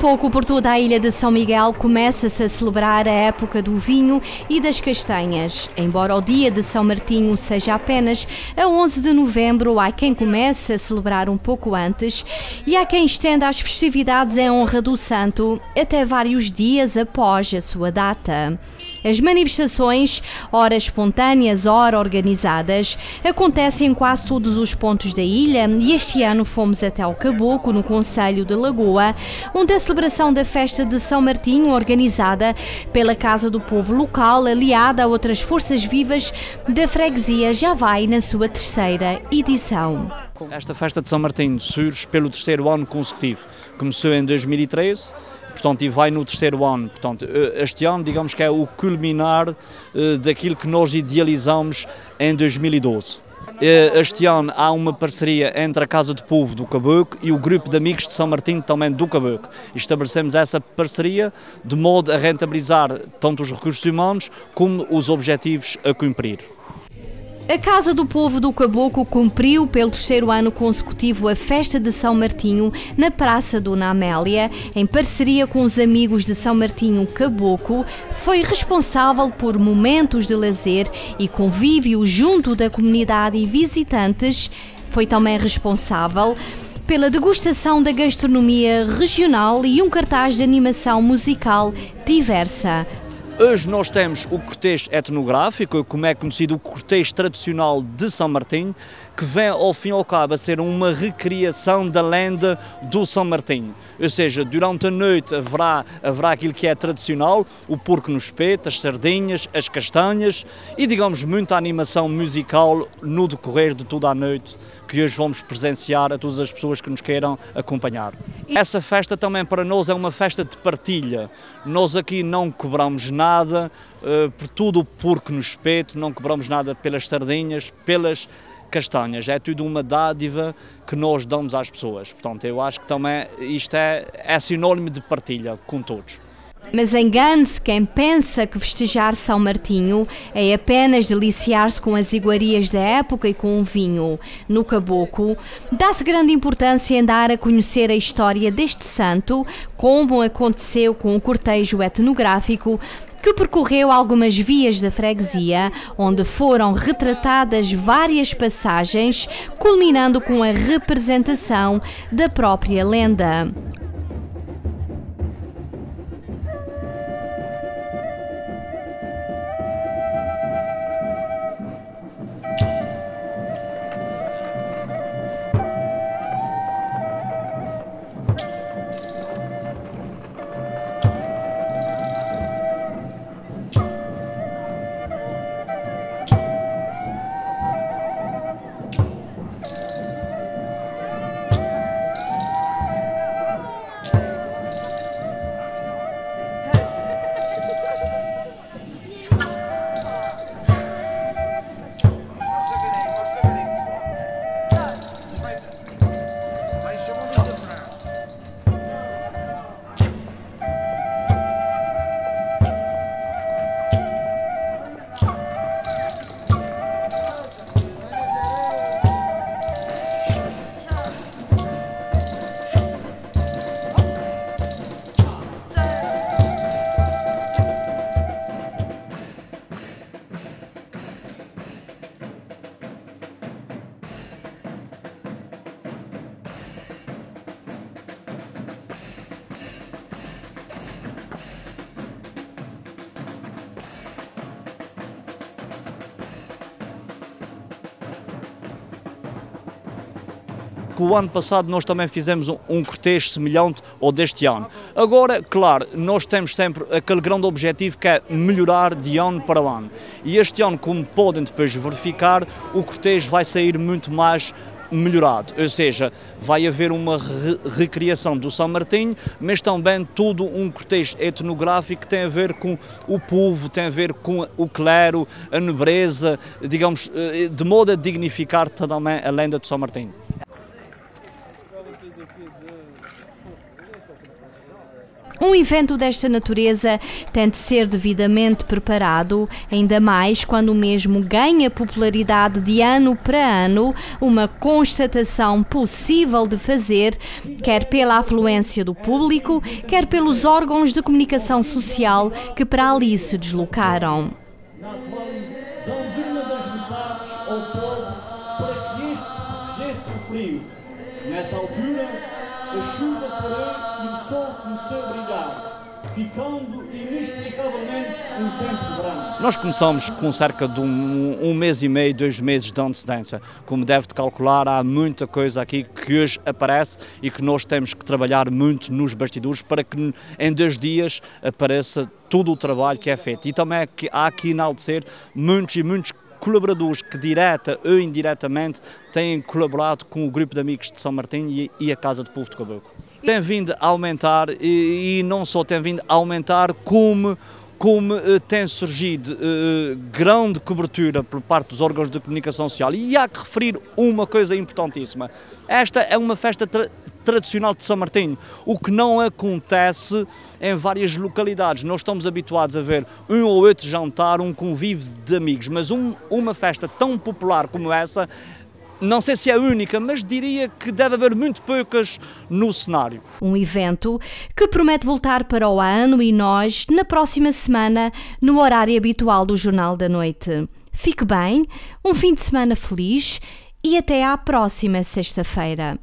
pouco por toda a ilha de São Miguel começa-se a celebrar a época do vinho e das castanhas. Embora o dia de São Martinho seja apenas a 11 de novembro, há quem comece a celebrar um pouco antes e há quem estenda as festividades em honra do santo até vários dias após a sua data. As manifestações, ora espontâneas, ora organizadas, acontecem em quase todos os pontos da ilha e este ano fomos até o Caboclo, no Conselho de Lagoa, onde a celebração da festa de São Martinho, organizada pela Casa do Povo local, aliada a outras forças vivas da freguesia, já vai na sua terceira edição. Esta festa de São Martinho surge pelo terceiro ano consecutivo. Começou em 2013 portanto, e vai no terceiro ano. Portanto, eh, este ano, digamos que é o culminar eh, daquilo que nós idealizamos em 2012. Eh, este ano há uma parceria entre a Casa do Povo do Caboclo e o Grupo de Amigos de São Martinho também do Caboclo. Estabelecemos essa parceria de modo a rentabilizar tanto os recursos humanos como os objetivos a cumprir. A Casa do Povo do Caboclo cumpriu pelo terceiro ano consecutivo a festa de São Martinho na Praça Dona Amélia, em parceria com os amigos de São Martinho Caboclo, foi responsável por momentos de lazer e convívio junto da comunidade e visitantes. Foi também responsável pela degustação da gastronomia regional e um cartaz de animação musical diversa. Hoje nós temos o cortejo etnográfico, como é conhecido o cortejo tradicional de São Martinho, que vem ao fim e ao cabo a ser uma recriação da lenda do São Martinho. Ou seja, durante a noite haverá, haverá aquilo que é tradicional, o porco no espeto, as sardinhas, as castanhas e, digamos, muita animação musical no decorrer de toda a noite que hoje vamos presenciar a todas as pessoas que nos queiram acompanhar. Essa festa também para nós é uma festa de partilha. Nós aqui não cobramos nada uh, por tudo o porco no espeto, não cobramos nada pelas sardinhas, pelas castanhas. É tudo uma dádiva que nós damos às pessoas. Portanto, eu acho que também isto é, é de partilha com todos. Mas engane-se quem pensa que festejar São Martinho é apenas deliciar-se com as iguarias da época e com o vinho. No Caboclo, dá-se grande importância em dar a conhecer a história deste santo, como aconteceu com o cortejo etnográfico que percorreu algumas vias da freguesia, onde foram retratadas várias passagens, culminando com a representação da própria lenda. O ano passado nós também fizemos um, um cortejo semelhante ao deste ano. Agora, claro, nós temos sempre aquele grande objetivo que é melhorar de ano para ano. E este ano, como podem depois verificar, o cortejo vai sair muito mais melhorado, ou seja, vai haver uma re recriação do São Martinho, mas também todo um cortejo etnográfico que tem a ver com o povo, tem a ver com o clero, a nobreza, digamos, eh, de modo a dignificar também a lenda do São Martinho. Um evento desta natureza tem de ser devidamente preparado, ainda mais quando o mesmo ganha popularidade de ano para ano, uma constatação possível de fazer, quer pela afluência do público, quer pelos órgãos de comunicação social que para ali se deslocaram. Nessa altura, chuva parou e o sol começou a ficando inexplicavelmente um tempo branco. Nós começamos com cerca de um, um, mês e meio, dois meses de antecedência. Como deve de calcular, há muita coisa aqui que hoje aparece e que nós temos que trabalhar muito nos bastidores para que em dois dias apareça todo o trabalho que é feito. E também há que enaltecer muitos e muitos colaboradores que direta ou indiretamente têm colaborado com o grupo de amigos de São Martinho e, a Casa do Povo de Caboclo. Tem vindo a aumentar e, e não só tem vindo a aumentar como como uh, tem surgido uh, grande cobertura por parte dos órgãos de comunicação social. E há que referir uma coisa importantíssima. Esta é uma festa tra tradicional de São Martinho, o que não acontece em várias localidades. Nós estamos habituados a ver um ou outro jantar, um convívio de amigos, mas um, uma festa tão popular como essa não sei se é única, mas diria que deve haver muito poucas no cenário. Um evento que promete voltar para o ano e nós, na próxima semana, no horário habitual do Jornal da Noite. Fique bem, um fim de semana feliz e até à próxima sexta-feira.